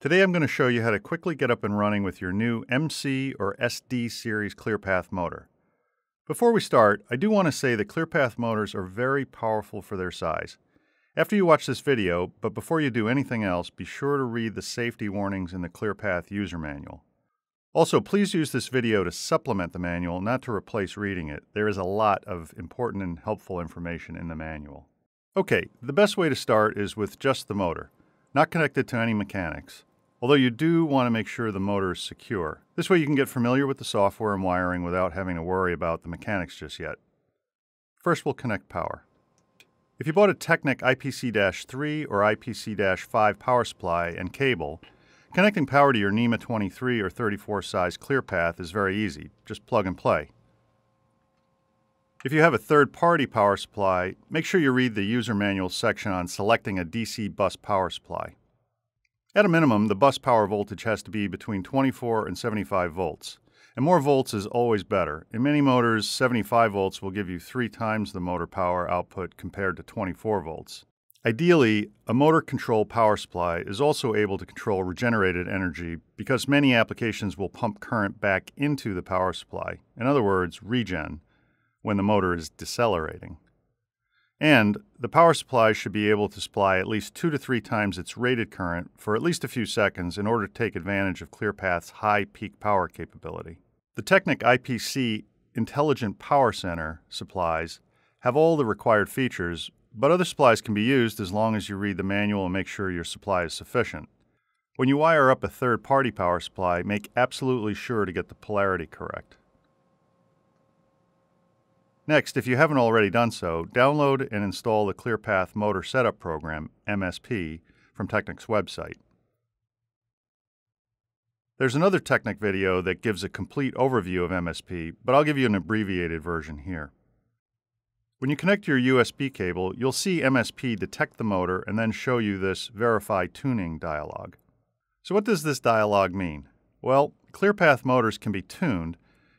Today I'm going to show you how to quickly get up and running with your new MC or SD series ClearPath motor. Before we start, I do want to say that ClearPath motors are very powerful for their size. After you watch this video, but before you do anything else, be sure to read the safety warnings in the ClearPath user manual. Also, please use this video to supplement the manual, not to replace reading it. There is a lot of important and helpful information in the manual. Okay, the best way to start is with just the motor, not connected to any mechanics although you do want to make sure the motor is secure. This way you can get familiar with the software and wiring without having to worry about the mechanics just yet. First we'll connect power. If you bought a Teknic IPC-3 or IPC-5 power supply and cable, connecting power to your NEMA 23 or 34 size ClearPath is very easy. Just plug and play. If you have a third-party power supply, make sure you read the user manual section on selecting a DC bus power supply. At a minimum, the bus power voltage has to be between 24 and 75 volts. And more volts is always better. In many motors, 75 volts will give you three times the motor power output compared to 24 volts. Ideally, a motor control power supply is also able to control regenerated energy because many applications will pump current back into the power supply, in other words, regen, when the motor is decelerating. And the power supply should be able to supply at least two to three times its rated current for at least a few seconds in order to take advantage of ClearPath's high peak power capability. The Teknic IPC Intelligent Power Center supplies have all the required features, but other supplies can be used as long as you read the manual and make sure your supply is sufficient. When you wire up a third party power supply, make absolutely sure to get the polarity correct. Next, if you haven't already done so, download and install the ClearPath Motor Setup Program, MSP, from Teknic's website. There's another Teknic video that gives a complete overview of MSP, but I'll give you an abbreviated version here. When you connect your USB cable, you'll see MSP detect the motor and then show you this Verify Tuning dialog. So what does this dialog mean? Well, ClearPath motors can be tuned,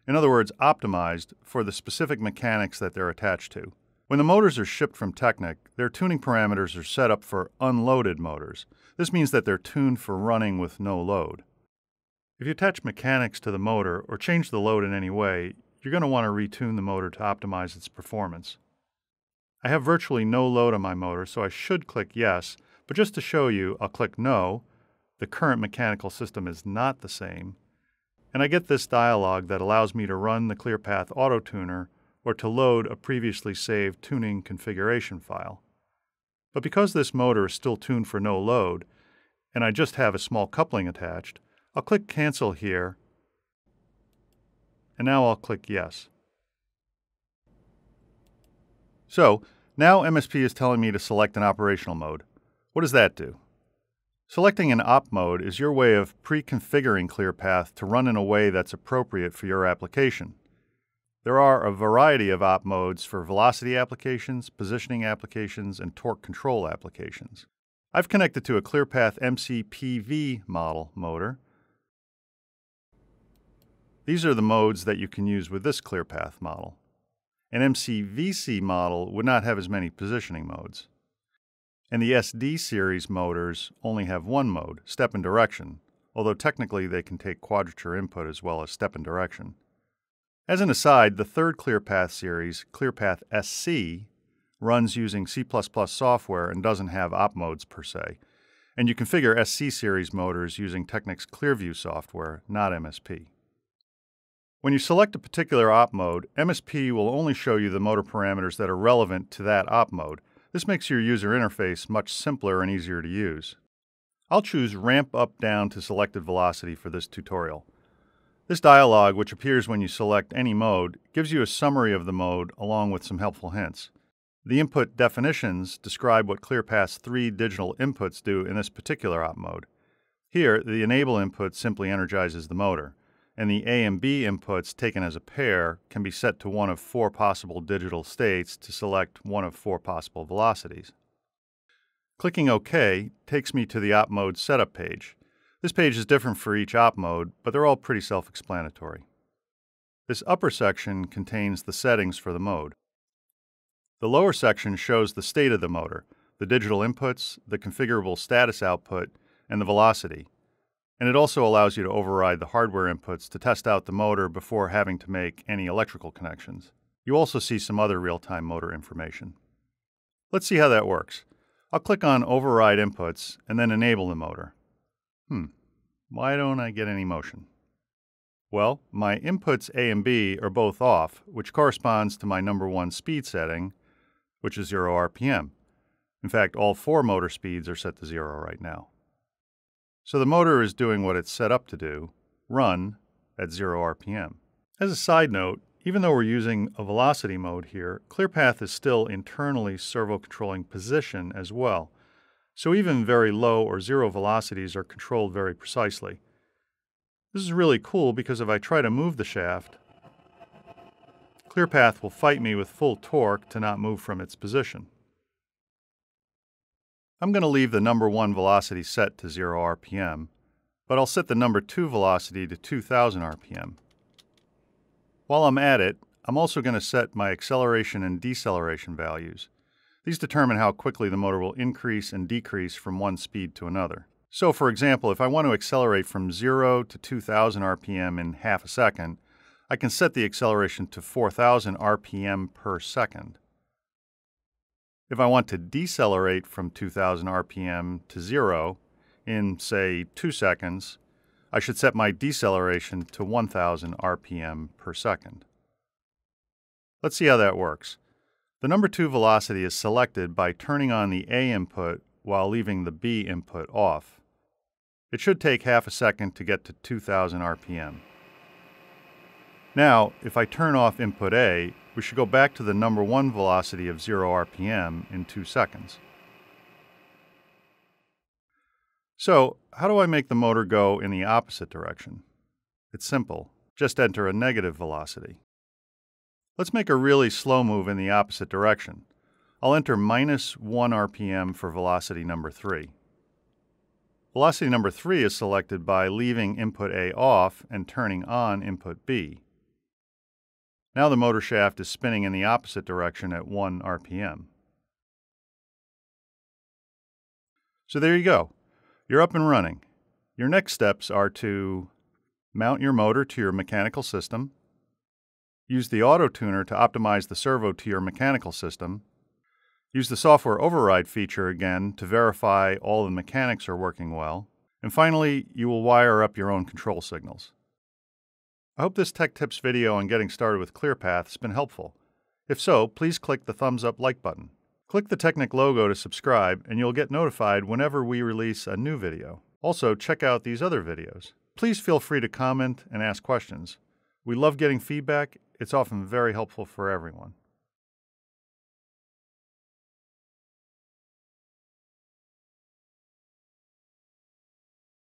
in other words, optimized for the specific mechanics that they're attached to. When the motors are shipped from Teknic, their tuning parameters are set up for unloaded motors. This means that they're tuned for running with no load. If you attach mechanics to the motor or change the load in any way, you're going to want to retune the motor to optimize its performance. I have virtually no load on my motor, so I should click yes, but just to show you, I'll click no. The current mechanical system is not the same, and I get this dialog that allows me to run the ClearPath Auto Tuner or to load a previously saved tuning configuration file. But because this motor is still tuned for no load, and I just have a small coupling attached, I'll click Cancel here, and now I'll click Yes. So, now MSP is telling me to select an operational mode. What does that do? Selecting an op mode is your way of pre-configuring ClearPath to run in a way that's appropriate for your application. There are a variety of op modes for velocity applications, positioning applications, and torque control applications. I've connected to a ClearPath MCPV model motor. These are the modes that you can use with this ClearPath model. An MCVC model would not have as many positioning modes. And the SD series motors only have one mode, step and direction, although technically they can take quadrature input as well as step and direction. As an aside, the third ClearPath series, ClearPath SC, runs using C++ software and doesn't have op modes per se. And you configure SC series motors using Teknic's Clearview software, not MSP. When you select a particular op mode, MSP will only show you the motor parameters that are relevant to that op mode, this makes your user interface much simpler and easier to use. I'll choose Ramp Up Down to Selected Velocity for this tutorial. This dialog, which appears when you select any mode, gives you a summary of the mode along with some helpful hints. The input definitions describe what ClearPath's three digital inputs do in this particular op mode. Here, the enable input simply energizes the motor and the A and B inputs taken as a pair can be set to one of four possible digital states to select one of four possible velocities. Clicking OK takes me to the op mode setup page. This page is different for each op mode, but they're all pretty self-explanatory. This upper section contains the settings for the mode. The lower section shows the state of the motor, the digital inputs, the configurable status output, and the velocity. And it also allows you to override the hardware inputs to test out the motor before having to make any electrical connections. You also see some other real-time motor information. Let's see how that works. I'll click on Override Inputs and then enable the motor. Hmm, why don't I get any motion? Well, my inputs A and B are both off, which corresponds to my number one speed setting, which is 0 RPM. In fact, all four motor speeds are set to 0 right now. So the motor is doing what it's set up to do, run at 0 RPM. As a side note, even though we're using a velocity mode here, ClearPath is still internally servo controlling position as well. So even very low or zero velocities are controlled very precisely. This is really cool because if I try to move the shaft, ClearPath will fight me with full torque to not move from its position. I'm going to leave the number 1 velocity set to 0 RPM, but I'll set the number 2 velocity to 2000 RPM. While I'm at it, I'm also going to set my acceleration and deceleration values. These determine how quickly the motor will increase and decrease from one speed to another. So for example, if I want to accelerate from 0 to 2000 RPM in half a second, I can set the acceleration to 4000 RPM per second. If I want to decelerate from 2000 RPM to 0 in, say, 2 seconds, I should set my deceleration to 1000 RPM per second. Let's see how that works. The number 2 velocity is selected by turning on the A input while leaving the B input off. It should take half a second to get to 2000 RPM. Now, if I turn off input A, we should go back to the number one velocity of 0 RPM in 2 seconds. So, how do I make the motor go in the opposite direction? It's simple. Just enter a negative velocity. Let's make a really slow move in the opposite direction. I'll enter minus 1 RPM for velocity number 3. Velocity number 3 is selected by leaving input A off and turning on input B. Now the motor shaft is spinning in the opposite direction at 1 RPM. So there you go. You're up and running. Your next steps are to mount your motor to your mechanical system, use the auto tuner to optimize the servo to your mechanical system, Use the software override feature again to verify all the mechanics are working well. And finally, you will wire up your own control signals. I hope this TekTips video on getting started with ClearPath has been helpful. If so, please click the thumbs up like button. Click the Teknic logo to subscribe and you'll get notified whenever we release a new video. Also, check out these other videos. Please feel free to comment and ask questions. We love getting feedback. It's often very helpful for everyone.